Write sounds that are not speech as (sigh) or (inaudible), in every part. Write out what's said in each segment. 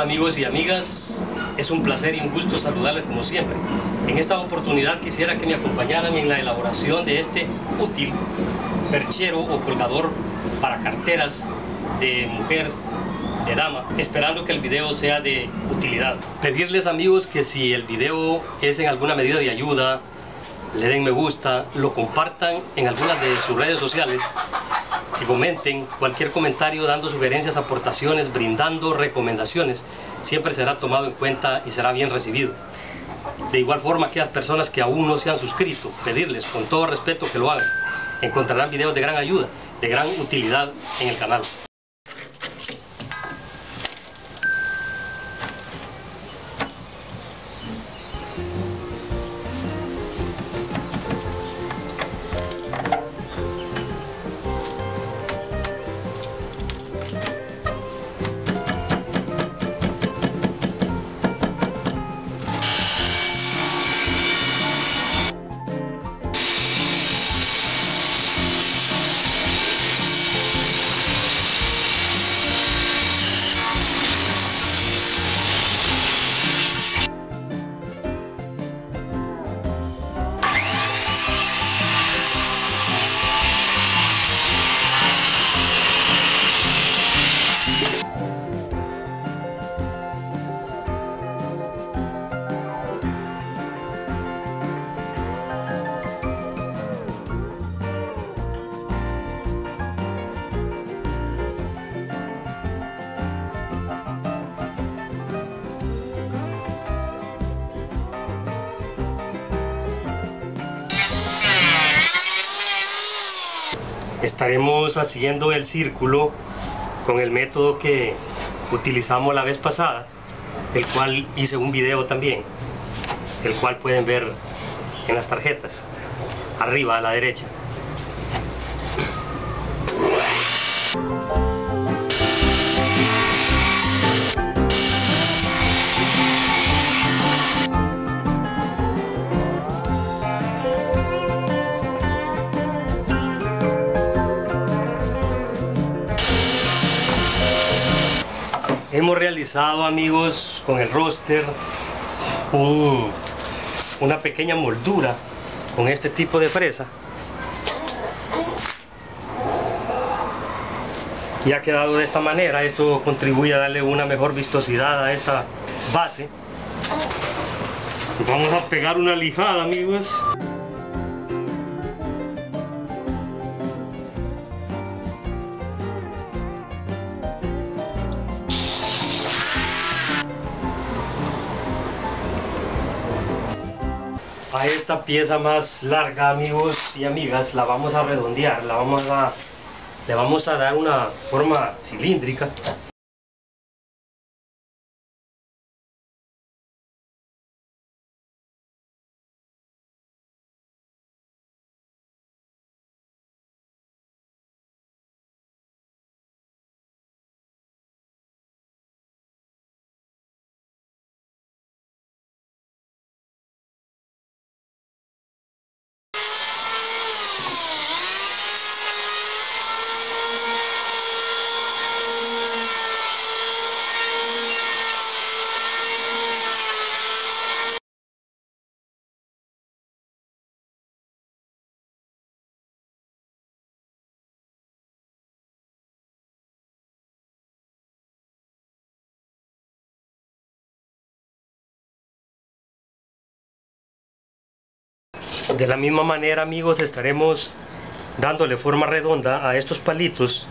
amigos y amigas? Es un placer y un gusto saludarles como siempre. En esta oportunidad quisiera que me acompañaran en la elaboración de este útil perchero o colgador para carteras de mujer, de dama, esperando que el video sea de utilidad. Pedirles amigos que si el video es en alguna medida de ayuda, le den me gusta, lo compartan en algunas de sus redes sociales que comenten cualquier comentario dando sugerencias, aportaciones, brindando recomendaciones, siempre será tomado en cuenta y será bien recibido. De igual forma, aquellas personas que aún no se han suscrito, pedirles con todo respeto que lo hagan. Encontrarán videos de gran ayuda, de gran utilidad en el canal. Estaremos haciendo el círculo con el método que utilizamos la vez pasada, el cual hice un video también, el cual pueden ver en las tarjetas, arriba a la derecha. Hemos realizado, amigos, con el roster una pequeña moldura con este tipo de fresa. Y ha quedado de esta manera. Esto contribuye a darle una mejor vistosidad a esta base. Vamos a pegar una lijada, amigos. A esta pieza más larga amigos y amigas la vamos a redondear la vamos a le vamos a dar una forma cilíndrica De la misma manera, amigos, estaremos dándole forma redonda a estos palitos.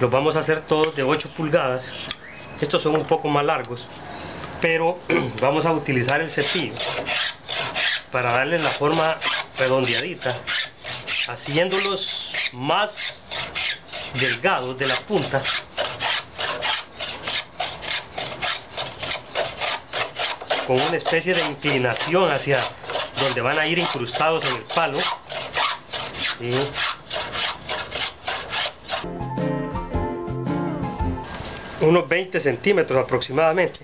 Los vamos a hacer todos de 8 pulgadas. Estos son un poco más largos, pero (clears throat) vamos a utilizar el cepillo para darle la forma redondeadita, haciéndolos más delgados de la punta con una especie de inclinación hacia donde van a ir incrustados en el palo. Unos 20 centímetros aproximadamente.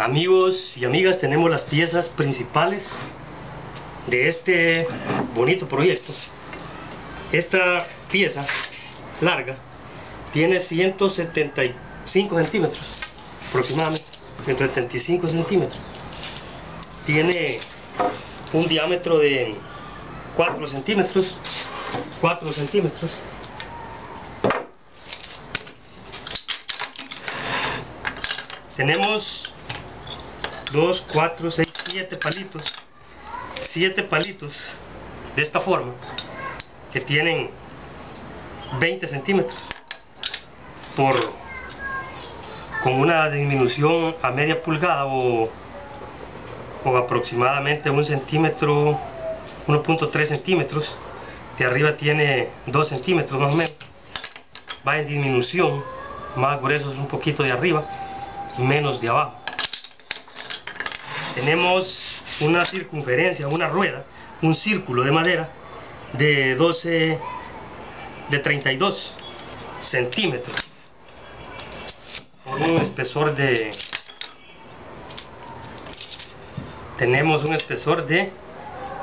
Amigos y amigas, tenemos las piezas principales de este bonito proyecto. Esta pieza larga tiene 175 centímetros aproximadamente, 175 centímetros. Tiene un diámetro de 4 centímetros, 4 centímetros. Tenemos 2, 4, 6, 7 palitos, 7 palitos de esta forma que tienen 20 centímetros por con una disminución a media pulgada o, o aproximadamente un centímetro 1.3 centímetros de arriba tiene 2 centímetros más o menos. Va en disminución más gruesos un poquito de arriba y menos de abajo tenemos una circunferencia, una rueda, un círculo de madera de 12, de 32 centímetros por un espesor de tenemos un espesor de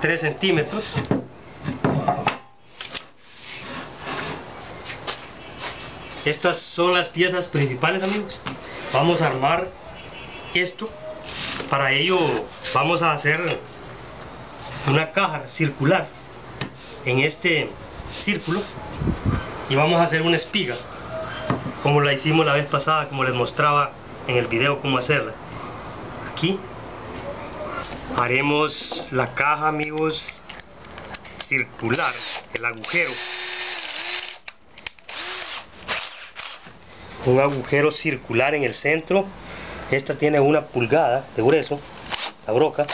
3 centímetros. Estas son las piezas principales amigos. Vamos a armar esto para ello vamos a hacer una caja circular en este círculo y vamos a hacer una espiga como la hicimos la vez pasada como les mostraba en el video cómo hacerla. Aquí haremos la caja amigos circular el agujero. Un agujero circular en el centro esta tiene una pulgada de grueso, la broca.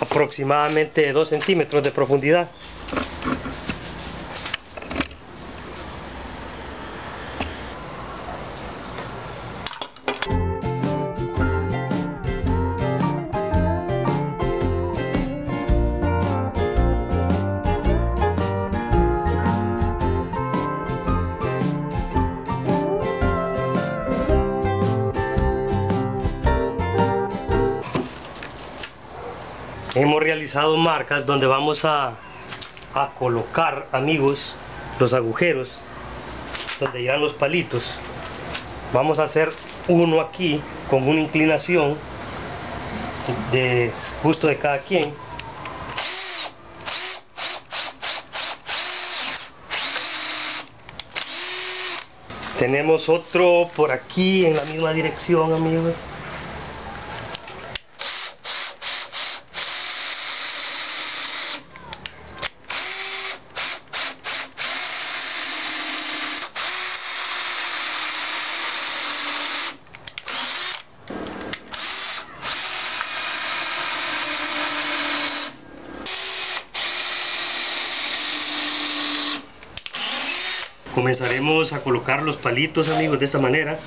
Aproximadamente 2 centímetros de profundidad. Hemos realizado marcas donde vamos a, a colocar amigos los agujeros donde irán los palitos. Vamos a hacer uno aquí con una inclinación de gusto de cada quien. Tenemos otro por aquí en la misma dirección amigos comenzaremos a colocar los palitos amigos de esta manera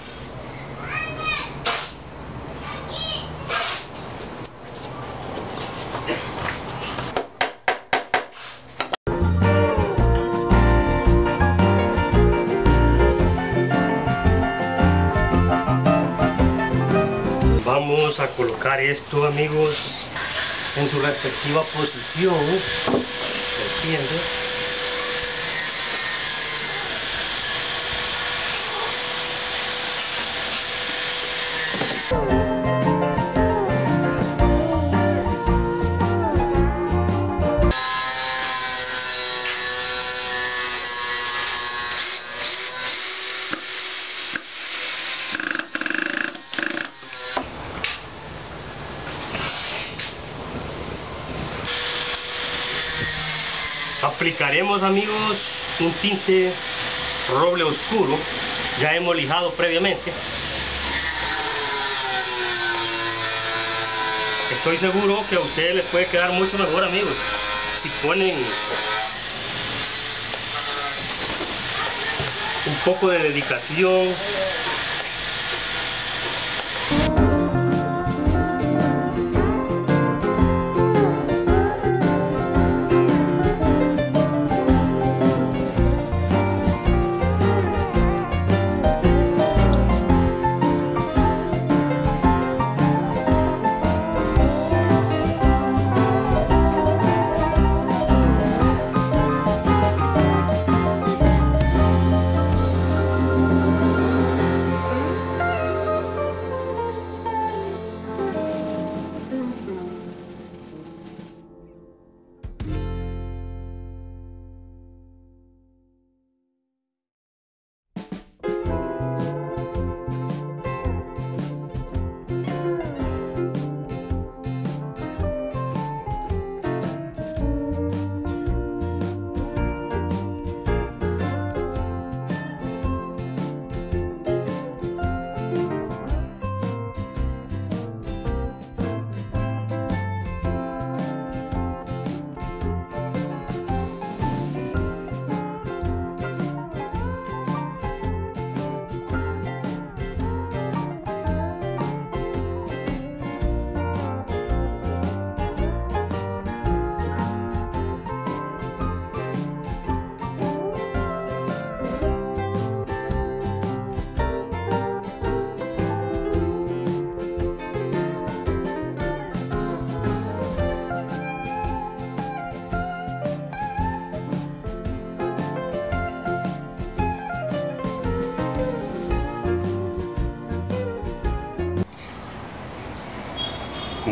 vamos a colocar esto amigos en su respectiva posición ¿entiendes? Aplicaremos amigos un tinte roble oscuro ya hemos lijado previamente. Estoy seguro que a ustedes les puede quedar mucho mejor amigos si ponen un poco de dedicación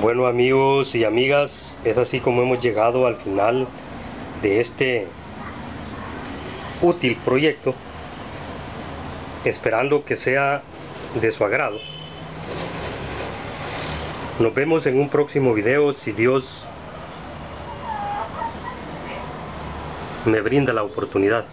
Bueno amigos y amigas, es así como hemos llegado al final de este útil proyecto, esperando que sea de su agrado. Nos vemos en un próximo video si Dios me brinda la oportunidad.